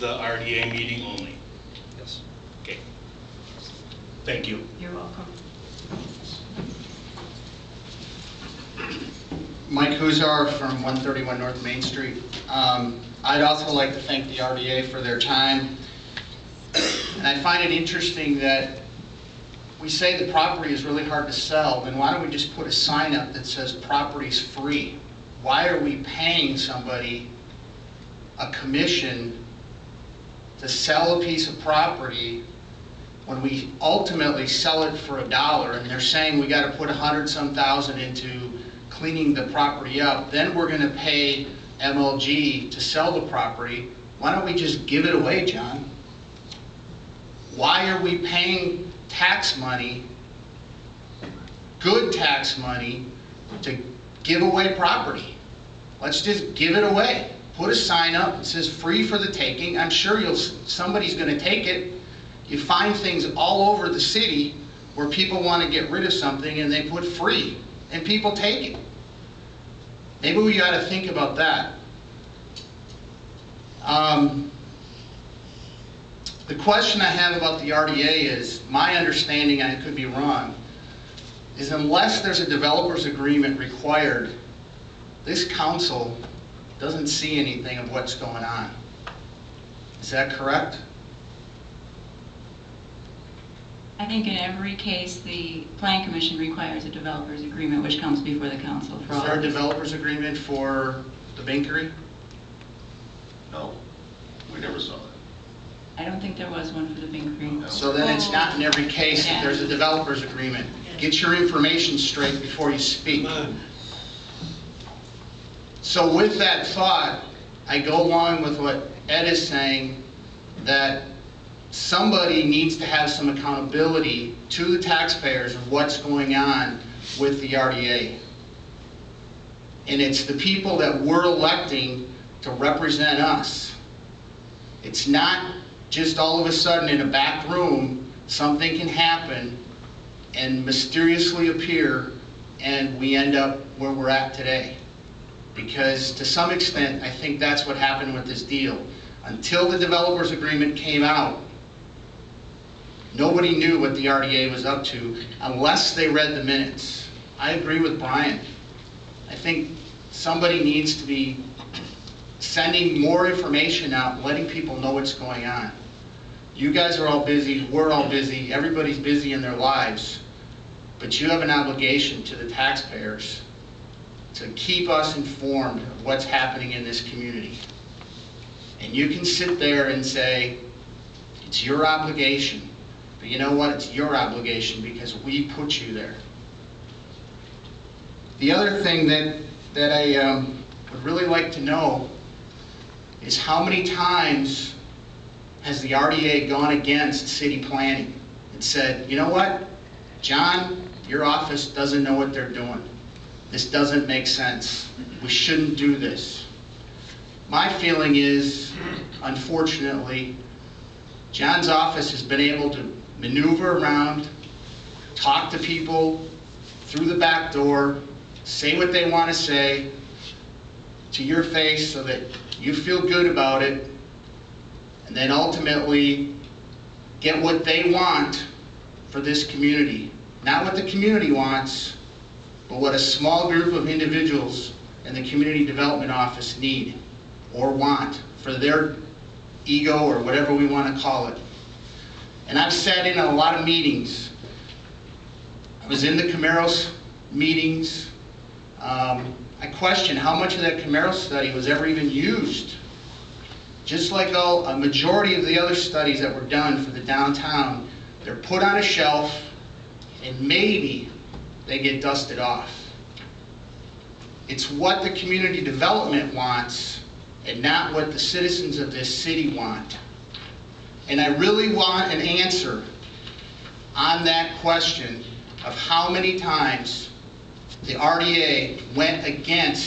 the RDA meeting only. Yes. Okay. Thank you. You're welcome. Mike Husar from 131 North Main Street. Um, I'd also like to thank the RDA for their time. And I find it interesting that we say the property is really hard to sell, then why don't we just put a sign up that says property's free? Why are we paying somebody a commission to sell a piece of property when we ultimately sell it for a dollar and they're saying we gotta put a hundred some thousand into cleaning the property up, then we're gonna pay MLG to sell the property, why don't we just give it away, John? Why are we paying tax money, good tax money, to give away property? Let's just give it away. Put a sign up that says free for the taking. I'm sure you'll, somebody's gonna take it. You find things all over the city where people wanna get rid of something and they put free, and people take it. Maybe we ought to think about that. Um, The question I have about the RDA is, my understanding, and I could be wrong, is unless there's a developer's agreement required, this council doesn't see anything of what's going on. Is that correct? I think in every case, the plan commission requires a developer's agreement, which comes before the council for Is all. there a developer's agreement for the Binkery? No, we never saw that. I don't think there was one for the Bing Creek. No. So then it's not in every case that there's a developer's agreement. Get your information straight before you speak. So with that thought, I go along with what Ed is saying, that somebody needs to have some accountability to the taxpayers of what's going on with the RDA. And it's the people that we're electing to represent us. It's not just all of a sudden in a back room, something can happen and mysteriously appear, and we end up where we're at today. Because to some extent, I think that's what happened with this deal. Until the developer's agreement came out, nobody knew what the RDA was up to unless they read the minutes. I agree with Brian. I think somebody needs to be sending more information out, letting people know what's going on. You guys are all busy, we're all busy, everybody's busy in their lives, but you have an obligation to the taxpayers to keep us informed of what's happening in this community. And you can sit there and say, it's your obligation, but you know what, it's your obligation because we put you there. The other thing that, that I um, would really like to know is how many times has the RDA gone against city planning and said, you know what, John, your office doesn't know what they're doing. This doesn't make sense. We shouldn't do this. My feeling is, unfortunately, John's office has been able to maneuver around, talk to people through the back door, say what they want to say to your face so that you feel good about it, and then ultimately get what they want for this community. Not what the community wants, but what a small group of individuals in the Community Development Office need or want for their ego or whatever we want to call it. And I've sat in a lot of meetings. I was in the Camaros meetings. Um, I question how much of that Camaro study was ever even used. Just like all, a majority of the other studies that were done for the downtown, they're put on a shelf and maybe they get dusted off. It's what the community development wants and not what the citizens of this city want. And I really want an answer on that question of how many times the RDA went against